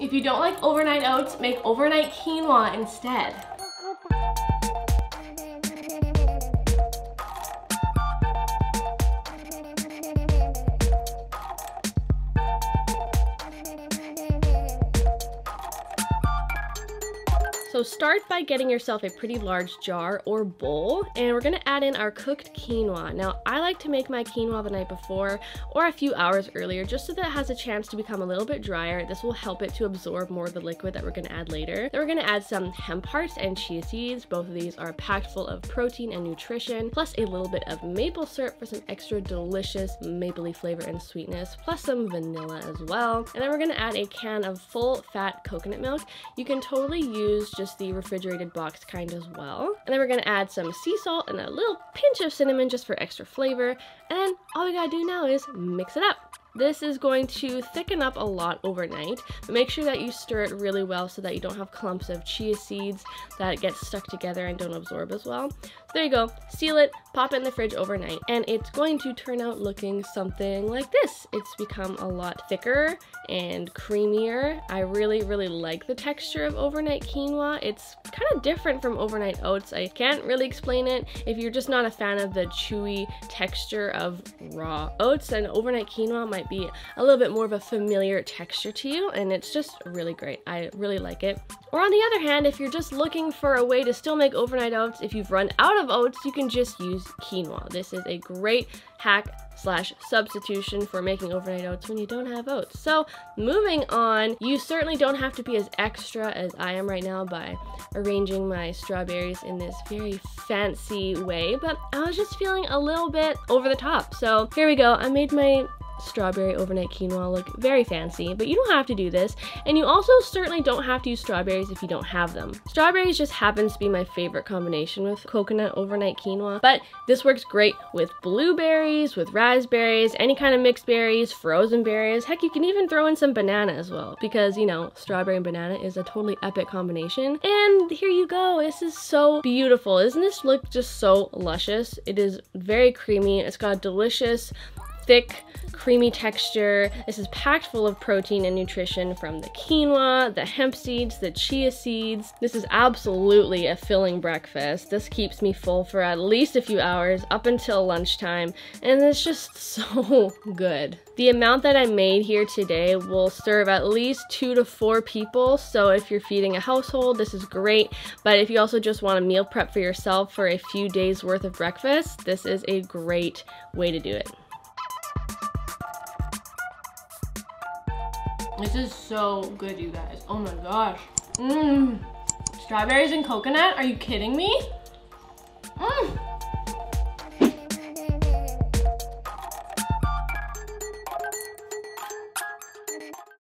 If you don't like overnight oats, make overnight quinoa instead. So start by getting yourself a pretty large jar or bowl and we're gonna add in our cooked quinoa. Now I like to make my quinoa the night before or a few hours earlier just so that it has a chance to become a little bit drier. This will help it to absorb more of the liquid that we're gonna add later. Then we're gonna add some hemp hearts and chia seeds. Both of these are packed full of protein and nutrition, plus a little bit of maple syrup for some extra delicious mapley flavor and sweetness, plus some vanilla as well. And then we're gonna add a can of full fat coconut milk. You can totally use just just the refrigerated box kind as well. And then we're gonna add some sea salt and a little pinch of cinnamon just for extra flavor. And all we gotta do now is mix it up. This is going to thicken up a lot overnight, but make sure that you stir it really well so that you don't have clumps of chia seeds that get stuck together and don't absorb as well. There you go, seal it, pop it in the fridge overnight, and it's going to turn out looking something like this. It's become a lot thicker and creamier. I really, really like the texture of overnight quinoa. It's kind of different from overnight oats. I can't really explain it. If you're just not a fan of the chewy texture of raw oats, then overnight quinoa might be a little bit more of a familiar texture to you and it's just really great. I really like it. Or on the other hand, if you're just looking for a way to still make overnight oats, if you've run out of oats, you can just use quinoa. This is a great hack slash substitution for making overnight oats when you don't have oats. So moving on, you certainly don't have to be as extra as I am right now by arranging my strawberries in this very fancy way, but I was just feeling a little bit over the top. So here we go. I made my strawberry overnight quinoa look very fancy, but you don't have to do this. And you also certainly don't have to use strawberries if you don't have them. Strawberries just happens to be my favorite combination with coconut overnight quinoa, but this works great with blueberries, with raspberries, any kind of mixed berries, frozen berries. Heck, you can even throw in some banana as well because, you know, strawberry and banana is a totally epic combination. And here you go. This is so beautiful. Isn't this look just so luscious? It is very creamy. It's got delicious thick, creamy texture. This is packed full of protein and nutrition from the quinoa, the hemp seeds, the chia seeds. This is absolutely a filling breakfast. This keeps me full for at least a few hours up until lunchtime, and it's just so good. The amount that I made here today will serve at least two to four people, so if you're feeding a household, this is great, but if you also just want to meal prep for yourself for a few days worth of breakfast, this is a great way to do it. This is so good, you guys. Oh my gosh. Mmm. Strawberries and coconut? Are you kidding me? Mmm.